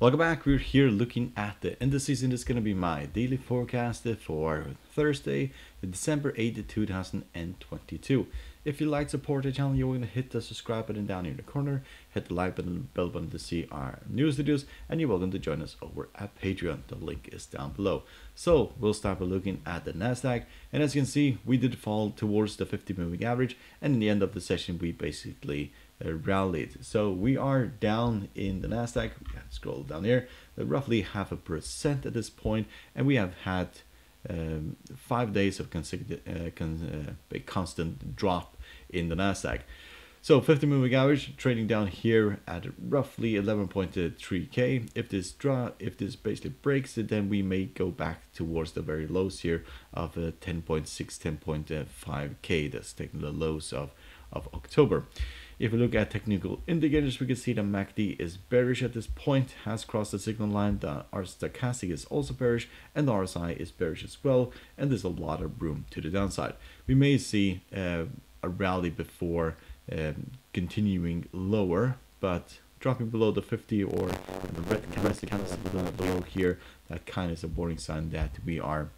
Welcome back. We're here looking at the indices, and it's going to be my daily forecast for Thursday, December 8th, 2022. If you like support the channel, you're going to hit the subscribe button down here in the corner, hit the like button bell button to see our news videos, and you're welcome to join us over at Patreon. The link is down below. So we'll start by looking at the Nasdaq, and as you can see, we did fall towards the 50 moving average, and in the end of the session, we basically rallied. So we are down in the Nasdaq. Scroll down here, uh, roughly half a percent at this point, and we have had um, five days of consecutive uh, con uh, a constant drop in the Nasdaq. So 50 moving average trading down here at roughly 11.3k. If this draw, if this basically breaks it, then we may go back towards the very lows here of uh, 10.6, 10.5k. That's taking the lows of of October. If we look at technical indicators, we can see the MACD is bearish at this point, has crossed the signal line. The our stochastic is also bearish, and the RSI is bearish as well. And there's a lot of room to the downside. We may see uh, a rally before um, continuing lower, but dropping below the 50 or the red candlestick below here, that kind of is a warning sign that we are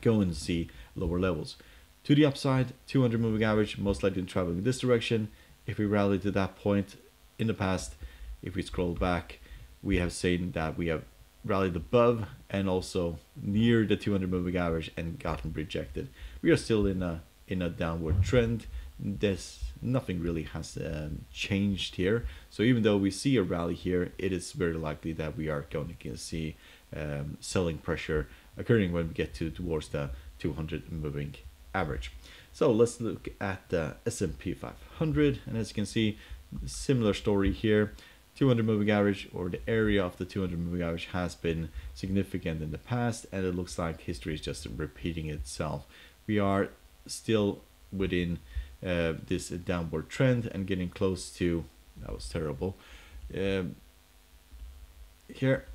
going to see lower levels. To the upside, 200 moving average, most likely traveling in this direction if we rally to that point in the past, if we scroll back, we have seen that we have rallied above and also near the 200 moving average and gotten rejected. We are still in a in a downward trend. There's nothing really has um, changed here. So even though we see a rally here, it is very likely that we are going to see um, selling pressure occurring when we get to towards the 200 moving average. So let's look at the S&P 500 and as you can see similar story here 200 moving average or the area of the 200 moving average has been significant in the past and it looks like history is just repeating itself. We are still within uh, this downward trend and getting close to that was terrible um, here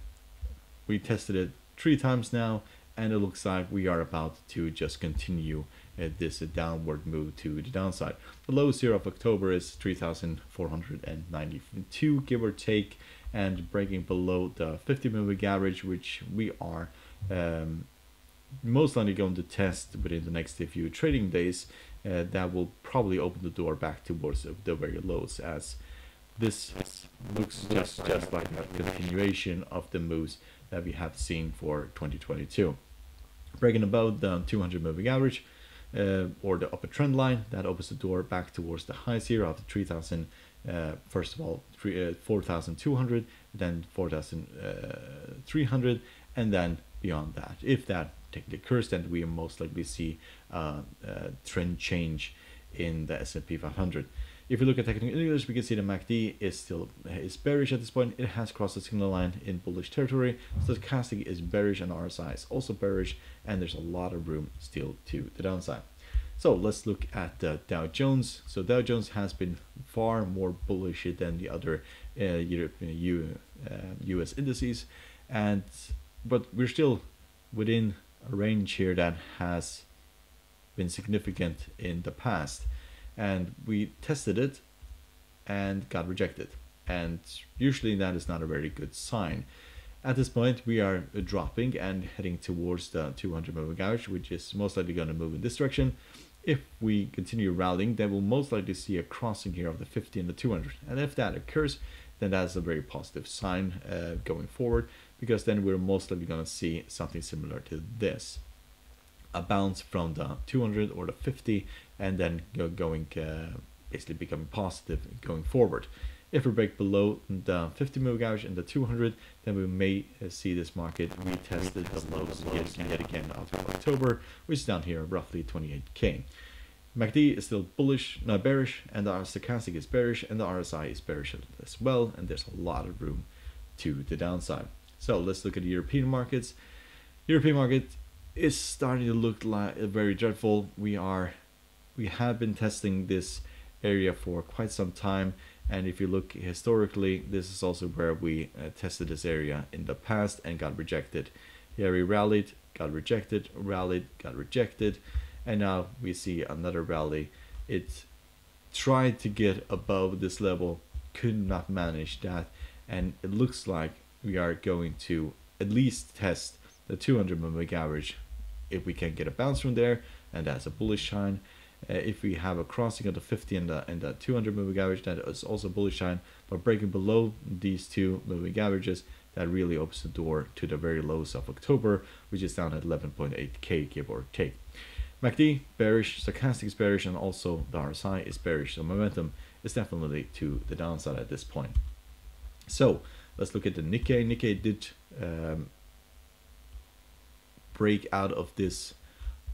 we tested it three times now and it looks like we are about to just continue uh, this downward move to the downside. The lowest here of October is 3,492 give or take and breaking below the 50 moving average which we are um, most likely going to test within the next few trading days uh, that will probably open the door back towards the very lows as this looks just, just like a continuation of the moves that we have seen for 2022 breaking above the 200 moving average uh, or the upper trend line that opens the door back towards the highs here of 3000 uh, first of all uh, 4200 then 4300 uh, and then beyond that. If that technically occurs then we most likely see a trend change in the S&P 500 if we look at technical indicators, we can see the MACD is still is bearish at this point. It has crossed the signal line in bullish territory. Stochastic is bearish and RSI is also bearish, and there's a lot of room still to the downside. So let's look at the Dow Jones. So Dow Jones has been far more bullish than the other uh, European U, uh, US indices, and but we're still within a range here that has been significant in the past and we tested it and got rejected. And usually that is not a very good sign. At this point we are dropping and heading towards the 200 moving average which is most likely going to move in this direction. If we continue rallying then we'll most likely see a crossing here of the 50 and the 200 and if that occurs then that's a very positive sign uh, going forward because then we're most likely going to see something similar to this. A bounce from the 200 or the 50 and then going uh, basically becoming positive going forward. If we break below the 50 moving average and the 200, then we may uh, see this market retest the lows yet, yet again after October, which is down here roughly 28k. MACD is still bullish, not bearish, and the stochastic is bearish, and the RSI is bearish as well, and there's a lot of room to the downside. So let's look at the European markets. European market is starting to look like very dreadful. We are we have been testing this area for quite some time and if you look historically this is also where we uh, tested this area in the past and got rejected here we rallied got rejected rallied got rejected and now we see another rally it tried to get above this level could not manage that and it looks like we are going to at least test the 200 moving average if we can get a bounce from there, and that's a bullish sign. Uh, if we have a crossing of the 50 and the, and the 200 moving average, that is also bullish sign. But breaking below these two moving averages, that really opens the door to the very lows of October, which is down at 11.8k, give or take. MACD bearish, stochastic is bearish, and also the RSI is bearish. So momentum is definitely to the downside at this point. So let's look at the Nikkei. Nikkei did um, break out of this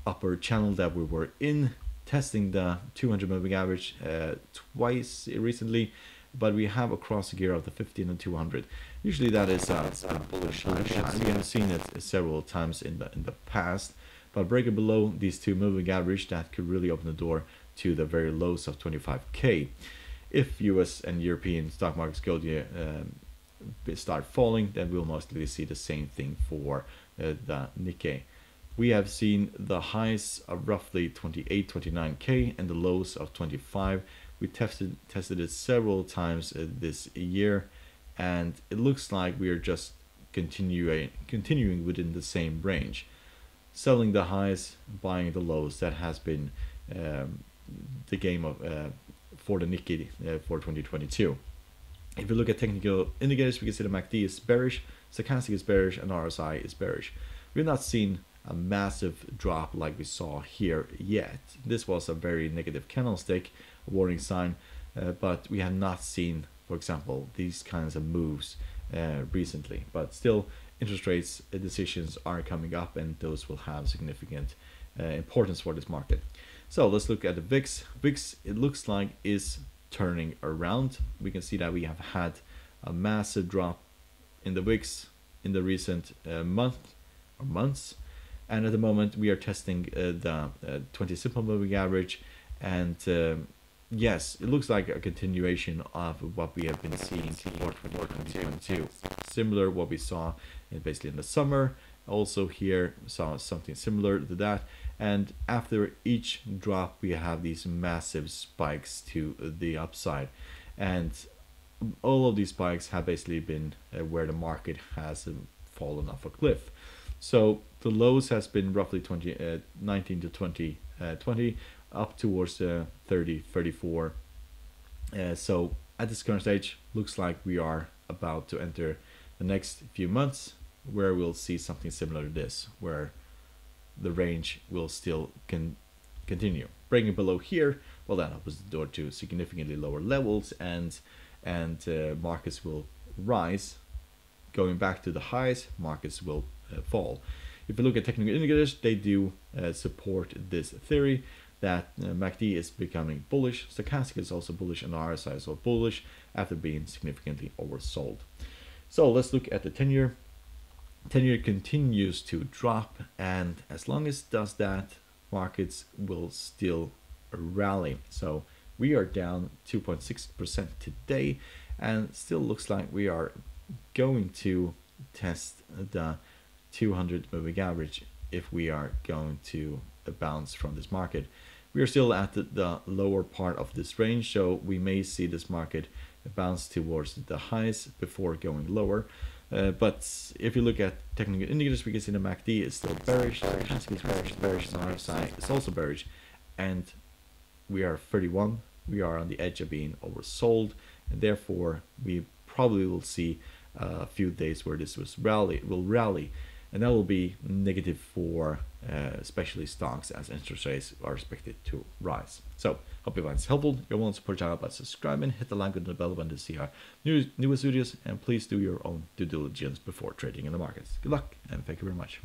upper channel that we were in, testing the 200 moving average uh, twice recently, but we have a cross gear of the 15 and 200. Usually that is a, a bullish sign. We have seen it several times in the in the past, but breaking below these two moving average, that could really open the door to the very lows of 25k. If US and European stock markets go to um, start falling, then we'll mostly see the same thing for uh, the Nikkei. We have seen the highs of roughly 28, 29k and the lows of 25. We tested tested it several times uh, this year, and it looks like we are just continuing continuing within the same range. Selling the highs, buying the lows. That has been um, the game of uh, for the Nikkei uh, for 2022. If you look at technical indicators, we can see the MACD is bearish, stochastic is bearish, and RSI is bearish. We've not seen a massive drop like we saw here yet. This was a very negative candlestick, warning sign, uh, but we have not seen, for example, these kinds of moves uh, recently. But still, interest rates uh, decisions are coming up, and those will have significant uh, importance for this market. So let's look at the VIX. VIX, it looks like, is turning around. We can see that we have had a massive drop in the VIX in the recent uh, month or months. And at the moment, we are testing uh, the uh, 20 simple moving average. And um, yes, it looks like a continuation of what we have been seeing for 2022. Similar what we saw in basically in the summer. Also here saw something similar to that and after each drop we have these massive spikes to the upside and all of these spikes have basically been where the market has fallen off a cliff so the lows has been roughly 20 uh, 19 to 20 uh, 20 up towards uh, 30 34 uh, so at this current stage looks like we are about to enter the next few months where we'll see something similar to this where the range will still can continue. Breaking below here, well, that opens the door to significantly lower levels, and and uh, markets will rise. Going back to the highs, markets will uh, fall. If you look at technical indicators, they do uh, support this theory that uh, MACD is becoming bullish. Stochastic is also bullish, and RSI is also bullish after being significantly oversold. So let's look at the 10 year 10 year continues to drop and as long as does that markets will still rally so we are down 2.6% today and still looks like we are going to test the 200 moving average if we are going to bounce from this market. We are still at the, the lower part of this range so we may see this market bounce towards the highs before going lower. Uh, but if you look at technical indicators, we can see the MACD is still bearish, is bearish, bearish side, it's also bearish, and we are 31. We are on the edge of being oversold, and therefore we probably will see a few days where this was rally will rally and that will be negative for uh, especially stocks as interest rates are expected to rise. So hope you find this helpful. If you want to support channel by subscribing, hit the like the bell button to see our new, newest videos, and please do your own due diligence before trading in the markets. Good luck and thank you very much.